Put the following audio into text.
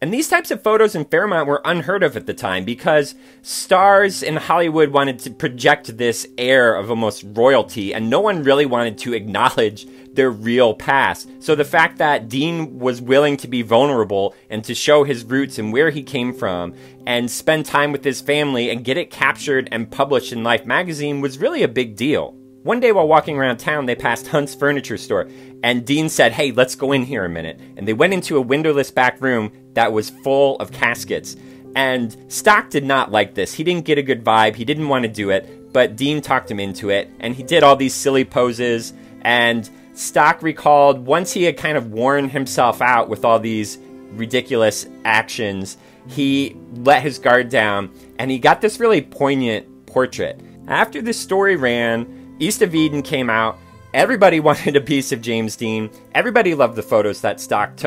And these types of photos in Fairmount were unheard of at the time because stars in Hollywood wanted to project this air of almost royalty, and no one really wanted to acknowledge their real past. So the fact that Dean was willing to be vulnerable and to show his roots and where he came from and spend time with his family and get it captured and published in Life magazine was really a big deal. One day while walking around town, they passed Hunt's furniture store, and Dean said, Hey, let's go in here a minute. And they went into a windowless back room that was full of caskets. And Stock did not like this. He didn't get a good vibe, he didn't want to do it, but Dean talked him into it, and he did all these silly poses. And Stock recalled once he had kind of worn himself out with all these ridiculous actions, he let his guard down and he got this really poignant portrait. After this story ran, East of Eden came out. Everybody wanted a piece of James Dean. Everybody loved the photos that Stock took.